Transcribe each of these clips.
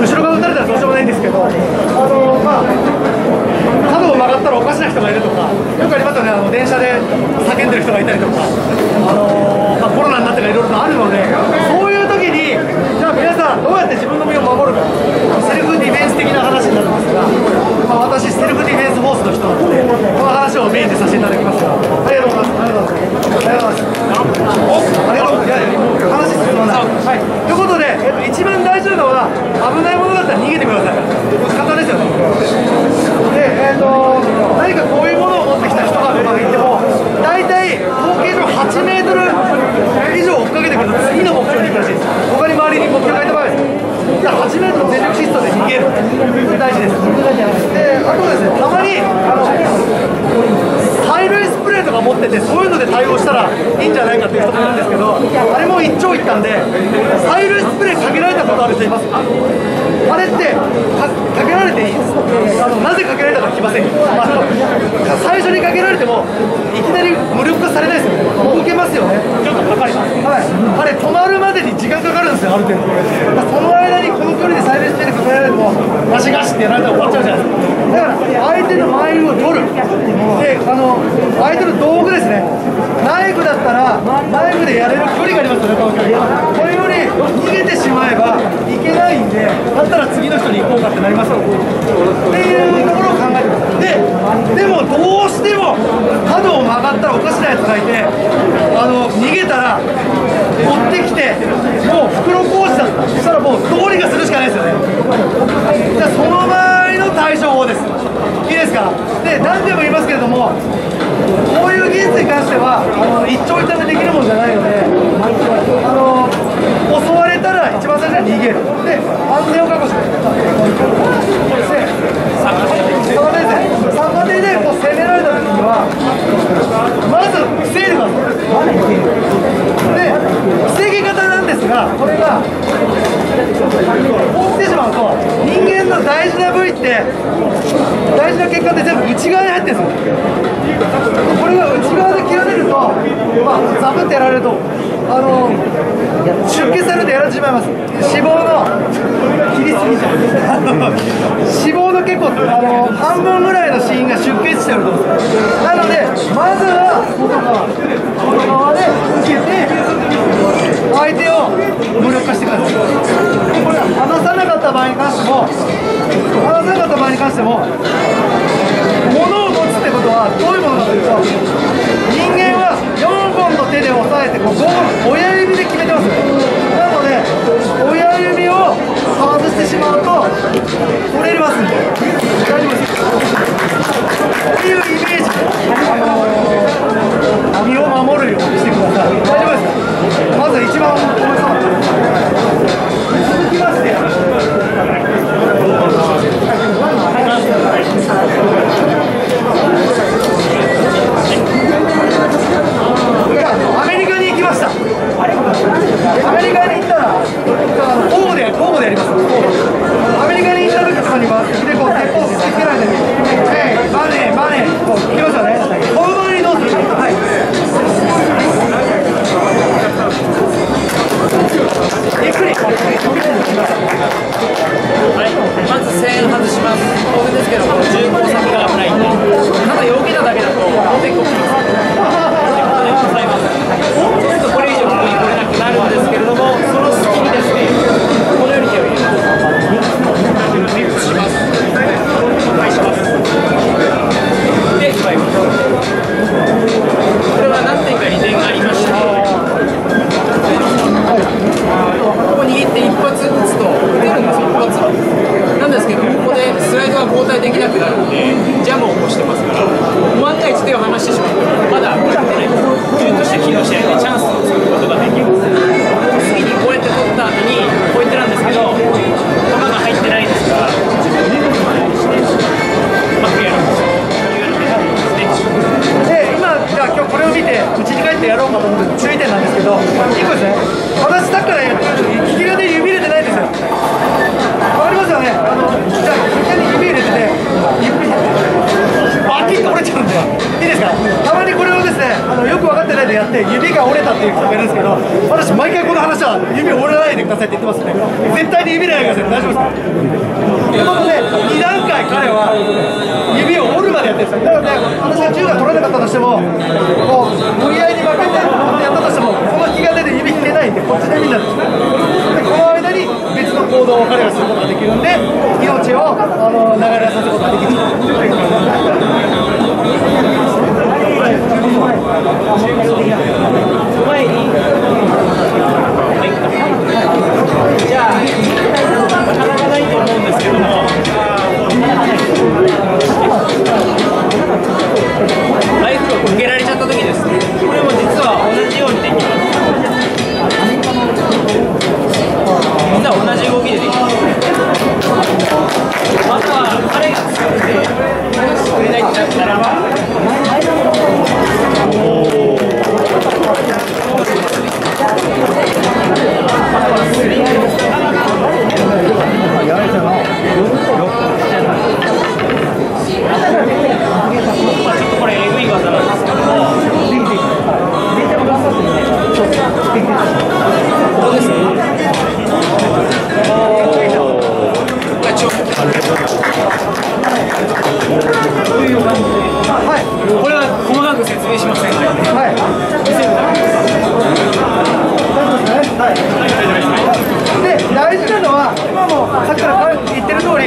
後ろが撃たれたらどうしようもないんですけど、あのまあ、角を曲がったらおかしな人がいるとか、よくありますよね、あの電車で叫んでる人がいたりとか、あのまあ、コロナになってからいろいろとあるので、そういう時に、じゃあ皆さん、どうやって自分の身を守るか、セルフディフェンス的な話になるんですが、まあ、私、セルフディフェンスフォースの人なので、この話をメインでさせていただきますが、ありがとうございます。ありがとうございます。ありがとうございます。いやいや話進まない。はい。ということで、えっと、一番大事なのは、危ないものだったら逃げてください。簡単ですよね。で、えっと、何かこういうものを持ってきた人がいても、大体、合計上8メートル以上追っかけてくると、次の目標に行くらしいです。他に周りに目標がいた場合です。だから8メートル全力疾走で逃げる。これ大事です。で、あとですね、たまに、あの、催涙スプレーとか持ってて、そういうので対応したらいいんじゃないかっていう人もいるんですけど、あれも一長一短で、催涙スプレーかけられたことある人いますか？あれってか、かけられていいですあの。なぜかけられたか聞きませんあの最初にかけられても、いきなり無力化されないですよね。動けますよね。ちょっとかかります。はい。あれ、止まるまでに時間かかるんですよ、ある程度。その間にこの距離で催涙スプレーかけられると、ガシガシってやられたら終わっちゃうじゃないですか。だから、相手のマイルを取る。で、あの、相手の道具ですね。ナイフだったら、ナイフでやれる距離がありますよね、この距離。これより逃げてしまえばいけないんで、だったら次の人に行こうかってなりますよ。っていうところを考えてます。で、でもどうしても角を曲がったらおかしなやつがいて、あの、逃げたら、持ってきて、もう袋小路だった。そしたらもうどうにかするしかないですよね。じゃあその場合の対処法です。いいですかで、何でも言いますけれども、こういう技術に関しては、あの一長一短でできるものじゃないので、あの襲われたら一番最初に逃げる。で、安全を確保してください。で、逆手ですね。逆手でこう攻められた時には、まず防いでください。で、防ぎこれが、落ちてしまうと、人間の大事な部位って、大事な血管って全部内側に入ってるんですよ。これが内側で切られると、まあ、ザブってやられると、あの出血されるとやられてしまいます。脂肪の切りすぎちゃう。あの脂肪の結構あの半分ぐらいの死因が出血してると思うんです。なので、まずは外側、外側で受けて、相手を無力化してください。でこれ離さなかった場合に関しても、離さなかった場合に関しても、物を持つってことはどういうものかというと人間は4本の手で押さえてこう5本親外してしまうと取れますんで大丈夫です。っていうイメージで、あのー身を守るようにしてください。大丈夫です。まず一番ってないで指が折れたっていう人がいるんですけど私毎回この話は指折らないでくださいって言ってますね。絶対に指でやりください大丈夫です。かということで2段階彼は指を折るまでやってるんですよ。なので私が銃が取れなかったとしてもこう無理やりに負けてやったとしてもこの引き金で指引けないんでこっちで見になるんですでこの間に別の行動を彼がすることができるんで命をあの流れさせることができる。じゃあ、なかなかない。と思うんですけども、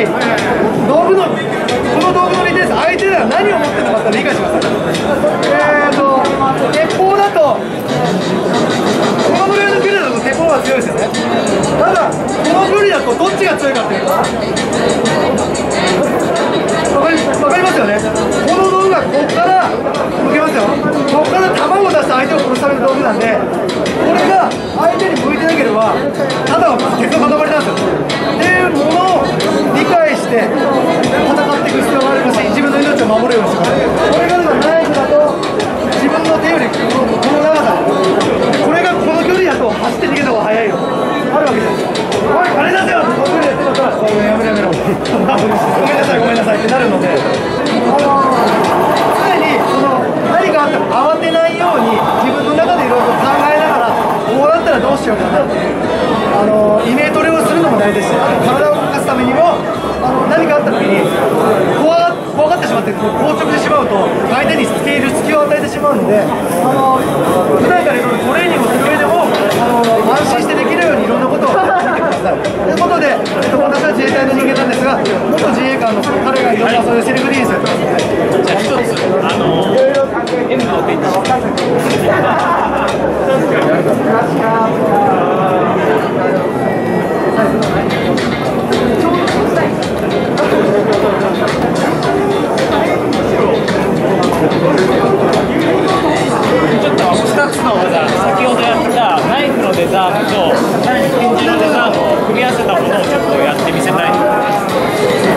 言ごめんなさいごめんなさいってなるので常にその何かあっても慌てないように自分の中でいろいろ考えながらこうなったらどうしようかなっていうあのイメトレをするのも大事ですし体を動かすためにもあの何かあった時に怖が怖がってしまって硬直してしまうと相手に付け入る隙を与えてしまうのであの普段からいろいろトレーニングをする上でもあの安心してできるようにいろんなことをやってみてくださいということで、えっと、私は自衛隊の人間なんですが元自衛官の彼がいろんなそういうセルフディフェンスをやってますじゃあ一つ、あの、M の手にちょっと2つの技、先ほどやったナイフのデザートと、さらに拳銃のデザートを組み合わせたものをちょっとやってみせたいと思います。